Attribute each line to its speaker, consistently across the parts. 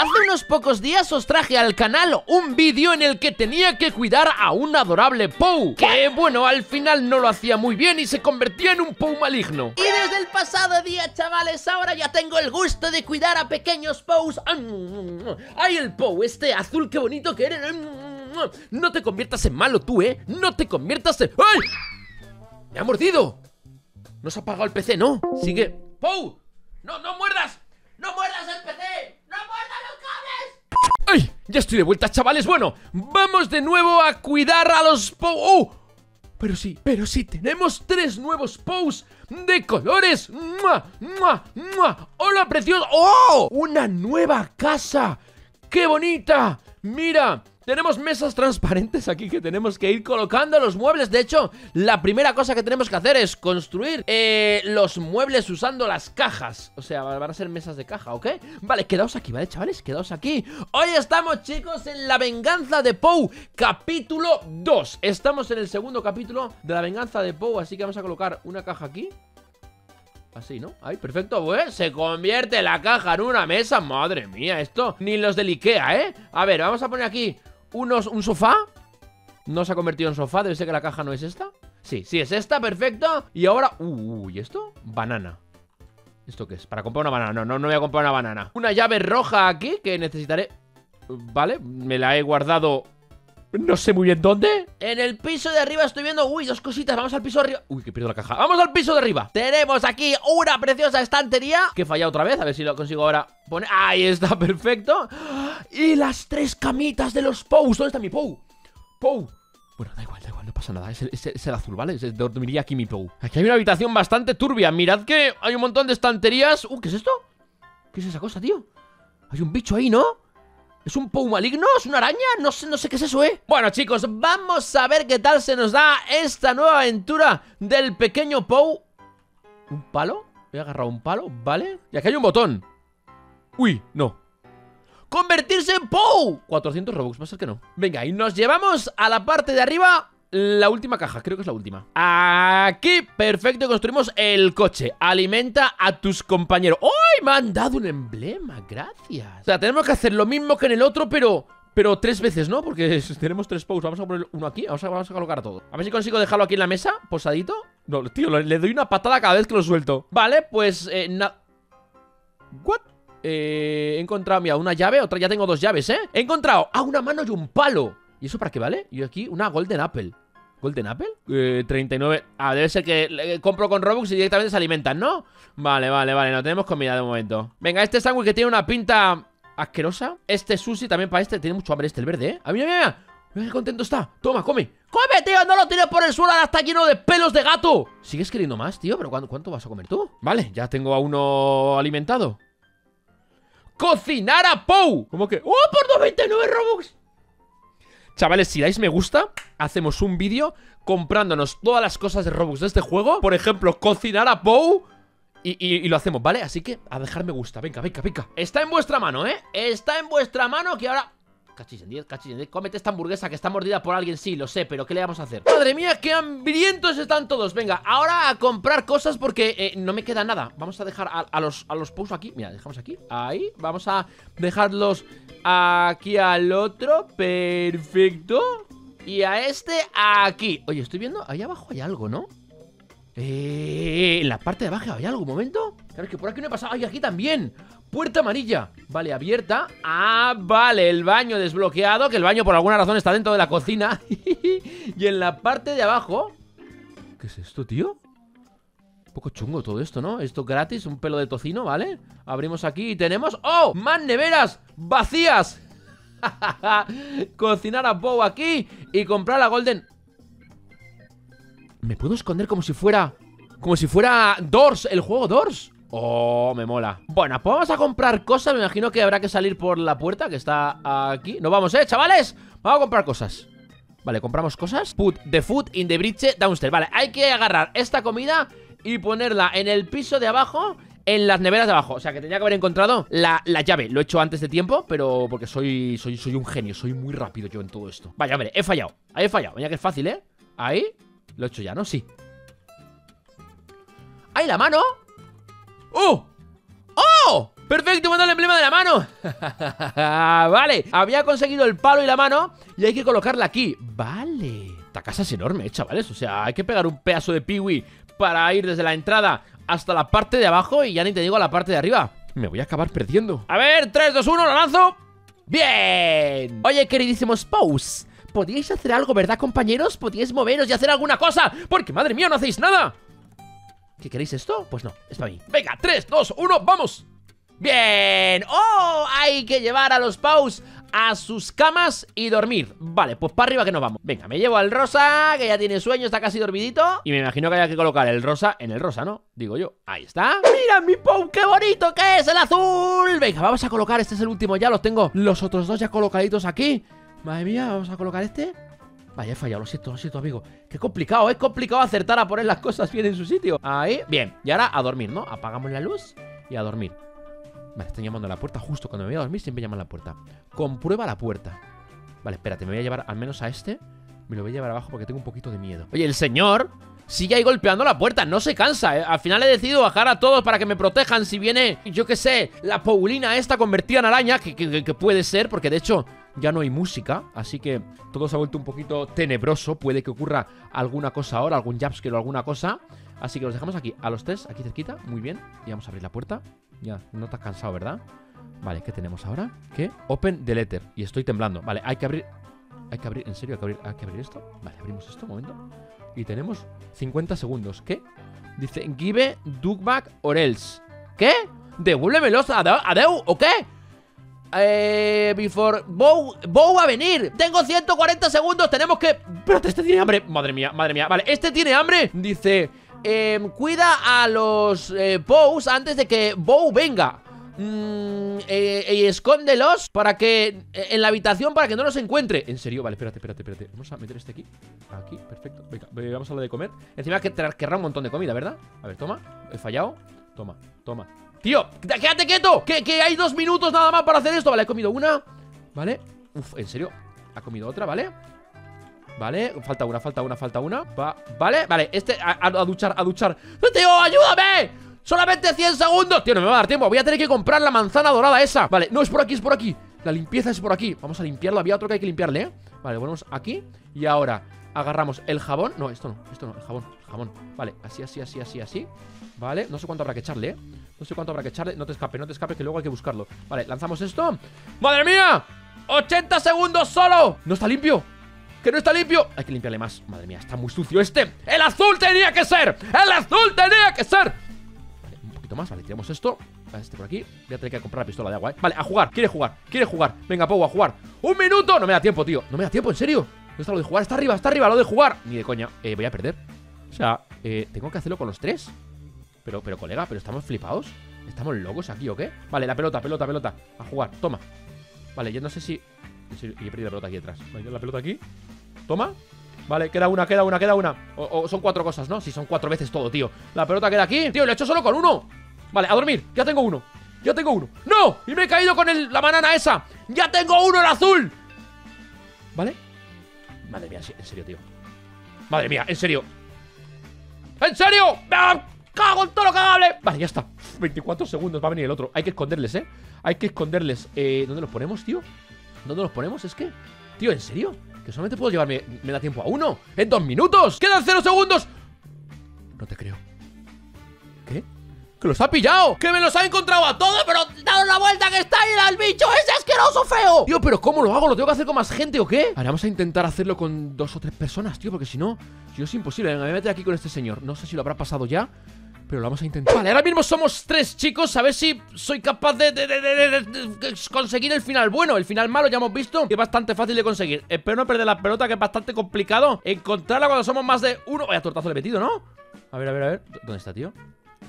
Speaker 1: Hace unos pocos días os traje al canal un vídeo en el que tenía que cuidar a un adorable Pou Que bueno, al final no lo hacía muy bien y se convertía en un Pou maligno
Speaker 2: Y desde el pasado día, chavales, ahora ya tengo el gusto de cuidar a pequeños Pous
Speaker 1: ¡Ay, el Pou, este azul, qué bonito que eres! No te conviertas en malo tú, ¿eh? No te conviertas en... ¡Ay! ¡Me ha mordido! No se ha apagado el PC, ¿no? Sigue... ¡Pou! ¡No, no muerdas! ¡No muerdas el PC! ¡No muerdas los cables! ¡Ay! Ya estoy de vuelta, chavales. Bueno, vamos de nuevo a cuidar a los Pou. ¡Oh! Pero sí, pero sí, tenemos tres nuevos Pous de colores. ¡Mua! ¡Mua! ¡Mua! ¡Hola, precioso! ¡Oh! ¡Una nueva casa! ¡Qué bonita! Mira, tenemos mesas transparentes aquí que tenemos que ir colocando los muebles De hecho, la primera cosa que tenemos que hacer es construir eh, los muebles usando las cajas O sea, van a ser mesas de caja, ¿ok? Vale, quedaos aquí, ¿vale, chavales? Quedaos aquí Hoy estamos, chicos, en La Venganza de Pou Capítulo 2 Estamos en el segundo capítulo de La Venganza de Pou Así que vamos a colocar una caja aquí Así, ¿no? Ahí, perfecto, pues Se convierte la caja en una mesa Madre mía, esto Ni los del Ikea, ¿eh? A ver, vamos a poner aquí unos, un sofá No se ha convertido en sofá Debe ser que la caja no es esta Sí, sí, es esta, perfecto. Y ahora... Uh, ¿y esto? Banana. ¿Esto qué es? Para comprar una banana. No, no, no voy a comprar una banana. Una llave roja aquí Que necesitaré. Vale, me la he guardado no sé muy bien dónde.
Speaker 2: En el piso de arriba estoy viendo Uy, dos cositas, vamos al piso de arriba.
Speaker 1: Uy, que pierdo la caja. Vamos al piso de arriba. Tenemos aquí una preciosa estantería Que he fallado otra vez, a ver si lo consigo ahora poner. Ahí está, perfecto. Y las tres camitas de los Pou. ¿Dónde está mi Pou? Pou. Bueno, da igual, da igual, no pasa nada. Es el, es el azul, ¿vale? Es dormiría aquí mi Pou. Aquí hay una habitación bastante turbia. Mirad que hay un montón de estanterías. Uh, ¿qué es esto? ¿Qué es esa cosa, tío? Hay un bicho ahí, ¿no? ¿Es un Pou maligno? ¿Es una araña? No sé, no sé qué es eso, ¿eh? Bueno, chicos, vamos a ver qué tal se nos da esta nueva aventura del pequeño Pou ¿Un palo? Voy a agarrar un palo, ¿vale? Y aquí hay un botón Uy, no ¡Convertirse en Pou! 400 Robux, va a ser que no Venga, y nos llevamos a la parte de arriba la última caja, creo que es la última. Aquí, perfecto, construimos el coche. Alimenta a tus compañeros. ¡Uy! Me han dado un emblema, gracias. O sea, tenemos que hacer lo mismo que en el otro, pero... Pero tres veces, ¿no? Porque tenemos tres posts Vamos a poner uno aquí, vamos a, vamos a colocar todo A ver si consigo dejarlo aquí en la mesa, posadito. No, tío, le doy una patada cada vez que lo suelto. Vale, pues... Eh, ¿What? Eh, he encontrado, mira, una llave, otra, ya tengo dos llaves, ¿eh? He encontrado, ah, una mano y un palo ¿Y eso para qué vale? Y aquí una Golden Apple ¿Golden Apple? Eh, 39 Ah, debe ser que compro con Robux y directamente se alimentan, ¿no? Vale, vale, vale, no tenemos comida de momento Venga, este sándwich que tiene una pinta asquerosa Este sushi también para este Tiene mucho hambre este, el verde, ¿eh? ¡A mira, mira! Mira qué contento está Toma, come ¡Come, tío! ¡No lo tires por el suelo! ¡Ahora está lleno de pelos de gato! ¿Sigues queriendo más, tío? ¿Pero cuánto, cuánto vas a comer tú? Vale, ya tengo a uno alimentado ¡Cocinar a Pou! ¿Cómo que? ¡Oh, por 2.29 Robux! Chavales, si dais me gusta, hacemos un vídeo comprándonos todas las cosas de Robux de este juego. Por ejemplo, cocinar a Pou. Y, lo hacemos, ¿vale? Así que a dejar me gusta. Venga, venga, venga. Está en vuestra mano, ¿eh? Está en vuestra mano que ahora... Cachis en 10, cachis en 10 Cómete esta hamburguesa que está mordida por alguien, sí, lo sé Pero ¿qué le vamos a hacer? Madre mía, qué hambrientos están todos Venga, ahora a comprar cosas porque eh, no me queda nada. Vamos a dejar a, los, a los aquí. Mira, dejamos aquí, ahí. Vamos a dejarlos aquí al otro. Perfecto. Y a este aquí. Oye, estoy viendo, ahí abajo hay algo, ¿no? Eh, en la parte de abajo hay algo, un momento. Claro, que por aquí no he pasado, ¡ay, aquí también! Puerta amarilla Vale, abierta Ah, vale, el baño desbloqueado Que el baño por alguna razón está dentro de la cocina Y en la parte de abajo ¿Qué es esto, tío? Un poco chungo todo esto, ¿no? Esto gratis, un pelo de tocino, ¿vale? Abrimos aquí y tenemos... ¡Oh! ¡Más neveras! ¡Vacías! Cocinar a Bow aquí Y comprar la Golden... Me puedo esconder como si fuera... Como si fuera Doors, el juego Doors Oh, me mola. Bueno, pues vamos a comprar cosas. Me imagino que habrá que salir por la puerta que está aquí. Nos vamos, ¿eh, chavales? Vamos a comprar cosas. Vale, compramos cosas. Put the food in the bridge downstairs. Vale, hay que agarrar esta comida Y ponerla en el piso de abajo en las neveras de abajo. O sea, que tenía que haber encontrado la, llave. Lo he hecho antes de tiempo, pero porque soy, soy, soy un genio. Soy muy rápido yo en todo esto. Vaya, hombre, he fallado. Ahí he fallado, mira que es fácil, ¿eh? Ahí, lo he hecho ya, ¿no? Sí. ¡Ahí la mano! ¡Oh! ¡Oh! Perfecto, mando el emblema de la mano Vale, había conseguido el palo y la mano Y hay que colocarla aquí Vale Esta casa es enorme, chavales O sea, hay que pegar un pedazo de piwi Para ir desde la entrada hasta la parte de abajo Y ya ni te digo a la parte de arriba Me voy a acabar perdiendo A ver, 3, 2, 1, lo lanzo ¡Bien!
Speaker 2: Oye, queridísimos Pous ¿Podíais hacer algo, verdad, compañeros? ¿Podíais moveros y hacer alguna cosa?
Speaker 1: Porque, madre mía, no hacéis nada ¿Qué queréis esto? Pues no, es para mí Venga, 3, 2, 1, ¡vamos! ¡Bien! ¡Oh! Hay que llevar a los Paus a sus camas y dormir Vale, pues para arriba que nos vamos Venga, me llevo al rosa, que ya tiene sueño, está casi dormidito Y me imagino que haya que colocar el rosa en el rosa, ¿no? Digo yo, ahí está
Speaker 2: ¡Mira mi Pau, qué bonito que es el azul!
Speaker 1: Venga, vamos a colocar, este es el último ya, los tengo Los otros dos ya colocaditos aquí Madre mía, vamos a colocar este Vaya, he fallado, lo siento, lo siento, amigo. Qué complicado, es complicado acertar a poner las cosas bien en su sitio. Ahí, bien, y ahora a dormir, ¿no? Apagamos la luz y a dormir. Vale, están llamando a la puerta. Justo cuando me voy a dormir Siempre llaman a la puerta. Comprueba la puerta. Vale, espérate, me voy a llevar al menos a este. Me lo voy a llevar abajo porque tengo un poquito de miedo. Oye, el señor sigue ahí golpeando la puerta, no se cansa ¿eh? Al final he decidido bajar a todos para que me protejan Si viene, yo qué sé, la Paulina esta convertida en araña que, que puede ser, porque de hecho ya no hay música, así que todo se ha vuelto un poquito tenebroso. Puede que ocurra alguna cosa ahora, algún jumpscare o alguna cosa. Así que los dejamos aquí, a los tres, aquí cerquita, muy bien. Y vamos a abrir la puerta. Ya, no has cansado, ¿verdad? Vale, ¿qué tenemos ahora? ¿Qué? Open the letter. Y estoy temblando. Vale, hay que abrir... Hay que abrir, ¿en serio? ¿Hay que abrir, hay que abrir esto? Vale, abrimos esto, un momento. Y tenemos 50 segundos. ¿Qué? Dice, give back or else. ¿Qué? Devuélvemelos a Adeu, ¿o qué? Eh, before Bow, Bow va a venir. Tengo 140 segundos, tenemos que Espérate, este tiene hambre, madre mía, madre mía. Vale, este tiene hambre, dice eh, Cuida a los eh, Bows antes de que Bow venga. Mm, eh, Y escóndelos para que eh, En la habitación para que no los encuentre. En serio, vale, espérate, espérate, espérate. Vamos a meter este aquí, aquí, perfecto. Venga, vamos a lo de comer. Encima que querrá un montón de comida, ¿verdad? A ver, toma, he fallado. Toma, toma Tío, quédate quieto que, que hay dos minutos nada más para hacer esto. Vale, he comido una Vale Uf, en serio Ha comido otra, ¿vale? Vale, falta una, falta una, falta una. Va, Vale, vale, este, a, duchar, a duchar. ¡Tío, ayúdame! Solamente 100 segundos. Tío, no me va a dar tiempo. Voy a tener que comprar la manzana dorada esa. Vale, no, es por aquí, es por aquí. La limpieza es por aquí. Vamos a limpiarlo. Había otro que hay que limpiarle, ¿eh? Vale, ponemos aquí. Y ahora agarramos el jabón. No, esto no, esto no, el jabón, el jabón. Vale, así, así, así, así, así. Vale, no sé cuánto habrá que echarle, ¿eh? No sé cuánto habrá que echarle No te escape, no te escape, que luego hay que buscarlo Vale, lanzamos esto ¡Madre mía! ¡80 segundos solo! ¡No está limpio! ¡Que no está limpio! Hay que limpiarle más Madre mía, está muy sucio este ¡El azul tenía que ser! ¡El azul tenía que ser! Vale, un poquito más Vale, tiramos esto Este por aquí Voy a tener que comprar la pistola de agua, ¿eh? Vale, a jugar Quiere jugar Quiere jugar Venga, Pau, a jugar ¡Un minuto! No me da tiempo, tío No me da tiempo, ¿en serio? ¿Dónde está lo de jugar? Está arriba, está arriba Lo de jugar Ni de coña Eh, voy a perder O sea, eh, ¿tengo que hacerlo con los tres? Pero, pero, colega, ¿pero estamos flipados? ¿Estamos locos aquí o qué? Vale, la pelota, pelota, pelota. A jugar, toma. Vale, yo no sé si... Y he perdido la pelota aquí detrás. Vale, la pelota aquí. Toma. Vale, queda una, queda una, queda una. O, son cuatro cosas, ¿no? Sí, son cuatro veces todo, tío. La pelota queda aquí. Tío, lo he hecho solo con uno. Vale, a dormir. Ya tengo uno. Ya tengo uno. ¡No! Y me he caído con la banana esa. ¡Ya tengo uno, el azul! ¿Vale? Madre mía, en serio, tío. Madre mía, en serio. ¿En serio? Cago en todo lo cagable Vale, ya está 24 segundos, va a venir el otro Hay que esconderles, ¿eh? Hay que esconderles eh, ¿Dónde los ponemos, tío? ¿Dónde los ponemos? Es que... Tío, ¿en serio? Que solamente puedo llevarme... Me da tiempo a uno ¡En dos minutos! ¡Quedan cero segundos! No te creo. ¡Que los ha pillado! ¡Que me los ha encontrado a todos! ¡Pero dado la vuelta que está ahí el bicho ese asqueroso feo! Tío, ¿pero cómo lo hago? ¿Lo tengo que hacer con más gente o qué? Ahora vamos a intentar hacerlo con dos o tres personas, tío Porque si no, si no es imposible Venga, me voy a meter aquí con este señor No sé si lo habrá pasado ya pero lo vamos a intentar Vale, ahora mismo somos tres chicos A ver si soy capaz de, conseguir el final bueno El final malo ya hemos visto Que es bastante fácil de conseguir Espero no perder la pelota Que es bastante complicado Encontrarla cuando somos más de uno Vaya tortazo le he metido, ¿no? A ver, a ver, a ver ¿Dónde está, tío?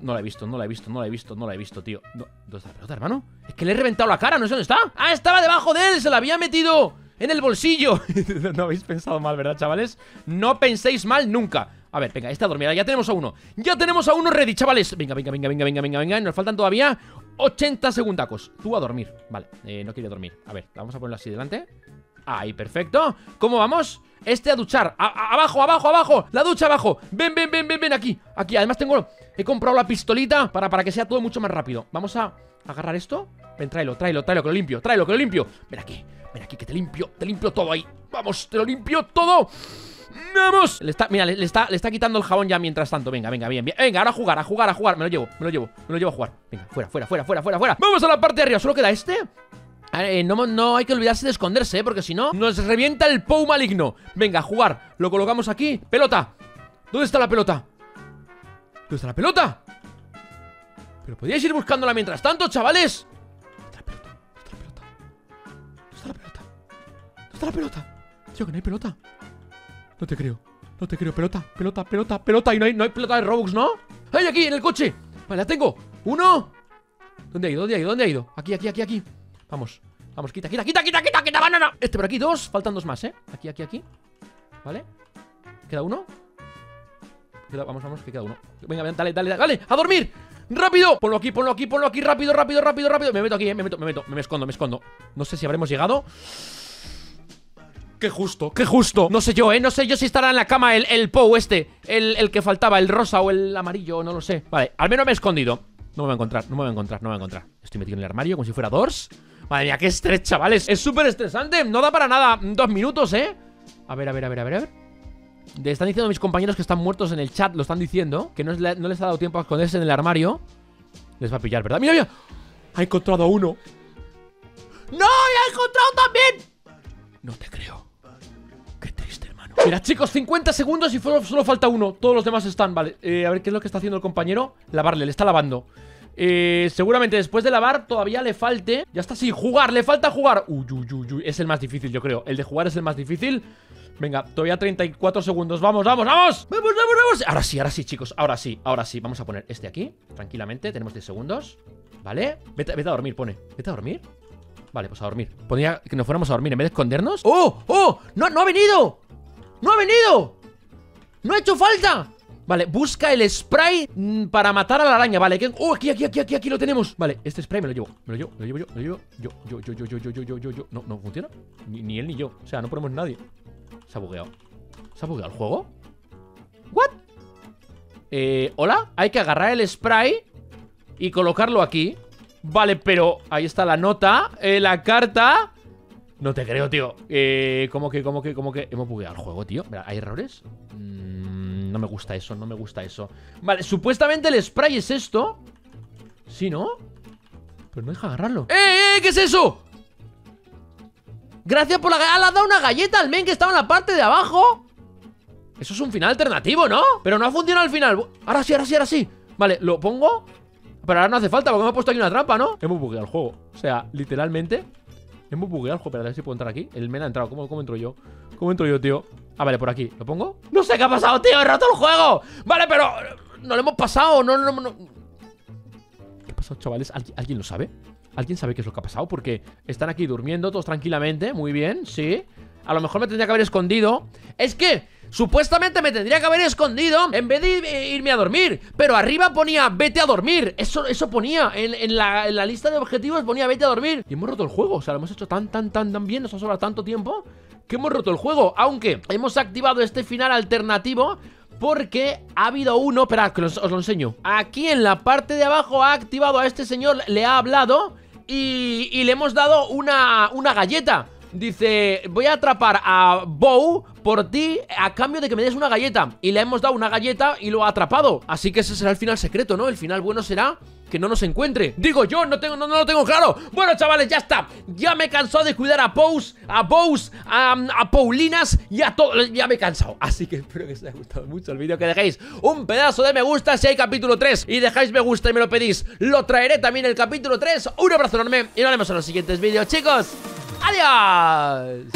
Speaker 1: No, la he visto, no la he visto, no la he visto, no la he visto, tío. ¿Dónde está la pelota, hermano? Es que le he reventado la cara, no sé dónde está. ¡Ah, estaba debajo de él! ¡Se la había metido en el bolsillo! no habéis pensado mal, ¿verdad, chavales? No penséis mal nunca. A ver, venga, esta dormida, ya tenemos a uno. Ya tenemos a uno ready, chavales. Venga, venga, venga, venga, venga, venga, venga Nos faltan todavía 80 segundacos. Tú a dormir, vale, eh, no quiere dormir. A ver, vamos a ponerlo así delante. Ahí, perfecto. ¿Cómo vamos? Este a duchar. Abajo, abajo, abajo. La ducha abajo. Ven, ven, ven, ven, ven Aquí, aquí Además tengo He comprado la pistolita para, para que sea todo mucho más rápido Vamos a agarrar esto Ven, tráelo, tráelo, tráelo, que lo limpio Tráelo, que lo limpio Ven aquí, ven aquí, que te limpio Te limpio todo ahí Vamos, te lo limpio todo ¡Vamos! Le está, mira, le, está, le está quitando el jabón ya mientras tanto Venga, venga, bien, bien Venga, ahora a jugar, a jugar, a jugar Me lo llevo, me lo llevo, me lo llevo a jugar Venga, fuera, fuera, fuera, fuera, fuera, fuera Vamos a la parte de arriba Solo queda este eh, no, no, hay que olvidarse de esconderse, ¿eh? porque si no, nos revienta el Pou maligno. Venga, a jugar. Lo colocamos aquí. ¡Pelota! ¿Dónde está la pelota? ¿Dónde está la pelota? Pero podíais ir buscándola mientras tanto, chavales. ¿Dónde está la pelota? ¿Dónde está la pelota? ¿Dónde está la pelota? ¿Dónde está la pelota? Tío, que no hay pelota. No te creo. No te creo. Pelota, pelota, pelota, pelota. Y no hay, no hay pelota de Robux, ¿no? ¡Ay, aquí, en el coche! Vale, la tengo. ¡Uno! ¿Dónde ha ido? ¿Dónde ha ido? ¿Dónde ha ido? Aquí, aquí, aquí, aquí. Vamos, vamos, quita, quita, quita, quita, quita, quita, banana Este por aquí, dos, faltan dos más, ¿eh? Aquí, aquí, aquí ¿Vale? ¿Queda uno? Queda, vamos, vamos, que queda uno. Venga, dale, dale, dale, dale, a dormir. ¡Rápido! Ponlo aquí, ponlo aquí, ponlo aquí, rápido, rápido, rápido, rápido. Me meto aquí, eh, me meto, me meto, me escondo, me escondo. No sé si habremos llegado. Qué justo, qué justo. No sé yo, eh, no sé yo si estará en la cama el, el Pou este el, el que faltaba, el rosa o el amarillo, no lo sé. Vale, al menos me he escondido. No me voy a encontrar, no me voy a encontrar, no me voy a encontrar. Estoy metido en el armario como si fuera Dors Madre mía, qué estrés, chavales. Es súper estresante, no da para nada. Dos minutos, ¿eh? A ver, a ver, a ver, a ver, a ver Le están diciendo mis compañeros que están muertos en el chat Lo están diciendo Que no, no les ha dado tiempo a esconderse en el armario. Les va a pillar, ¿verdad? ¡Mira, mira! Ha encontrado a uno. ¡No! ¡Ya ha encontrado también! No te creo. Qué triste, hermano. Mira, chicos, 50 segundos y solo, falta uno. Todos los demás están, vale. Eh, A ver, ¿qué es lo que está haciendo el compañero? Lavarle, le está lavando. Eh, seguramente después de lavar todavía le falte. Ya está, sí, jugar, le falta jugar. Uy, uy, uy, uy, es el más difícil yo creo. El de jugar es el más difícil Venga, todavía 34 segundos, vamos, vamos, vamos. Vamos, vamos, vamos. Ahora sí, ahora sí, chicos, ahora sí, ahora sí. Vamos a poner este aquí, tranquilamente, tenemos 10 segundos ¿Vale? Vete, vete a dormir, pone. ¿Vete a dormir? Vale, pues a dormir. Ponía que nos fuéramos a dormir. En vez de escondernos. ¡Oh! ¡Oh! ¡No, no ha venido! ¡No ha venido! ¡No ha hecho falta! Vale, busca el spray mm, para matar a la araña. Vale, oh, aquí, aquí, aquí, aquí, aquí lo tenemos. Vale, este spray me lo llevo, me lo llevo, me lo llevo yo, me lo llevo. Yo, yo, yo, yo, yo, yo, yo, yo, yo, yo. No, no funciona. Ni, ni él ni yo, o sea, no ponemos nadie Se ha bugueado ¿Se ha bugueado el juego? ¿What? Eh, ¿hola? Hay que agarrar el spray Y colocarlo aquí Vale, pero ahí está la nota eh, La carta No te creo, tío Eh, ¿cómo que, cómo que, cómo que Hemos bugueado el juego, tío ¿hay errores? no me gusta eso, no me gusta eso Vale, supuestamente el spray es esto ¿Sí, no? Pero no deja agarrarlo ¡Eh, eh! ¿Qué es eso? Gracias por la... ¡Ah, le has dado una galleta al men que estaba en la parte de abajo! Eso es un final alternativo, ¿no? Pero no ha funcionado al final Ahora sí, ahora sí, ahora sí Vale, lo pongo Pero ahora no hace falta porque me ha puesto aquí una trampa, ¿no? Hemos bugueado el juego O sea, literalmente Hemos bugueado el juego Pero a ver si puedo entrar aquí El men ha entrado ¿Cómo, cómo entro yo? ¿Cómo entro yo, tío? Ah, vale, por aquí. ¿Lo pongo? ¡No sé qué ha pasado, tío! ¡He roto el juego! Vale, pero... No lo hemos pasado. No, no, no... ¿Qué ha pasado, chavales? ¿Alguien, lo sabe? ¿Alguien sabe qué es lo que ha pasado? Porque están aquí durmiendo todos tranquilamente. Muy bien, sí. A lo mejor me tendría que haber escondido. Es que... Supuestamente me tendría que haber escondido en vez de irme a dormir Pero arriba ponía vete a dormir Eso, eso ponía en, la, en, la, lista de objetivos ponía vete a dormir Y hemos roto el juego, o sea, lo hemos hecho tan, tan, tan, tan bien Nos ha sobrado tanto tiempo que hemos roto el juego Aunque hemos activado este final alternativo porque ha habido uno, esperad os, lo enseño Aquí en la parte de abajo ha activado a este señor, le ha hablado y, y le hemos dado una, una galleta. Dice, voy a atrapar a Bow por ti a cambio de que me des una galleta Y le hemos dado una galleta y lo ha atrapado. Así que ese será el final secreto, ¿no? El final bueno será que no nos encuentre. Digo yo, no, tengo, no, no lo tengo claro. Bueno chavales, ya está. Ya me cansado de cuidar a Pous, a Bows, a, a Paulinas y a todo Ya me he cansado. Así que espero que os haya gustado mucho el vídeo Que dejéis un pedazo de me gusta si hay capítulo 3 Y dejáis me gusta y me lo pedís. Lo traeré también el capítulo 3 Un abrazo enorme y nos vemos en los siguientes vídeos chicos. Adiós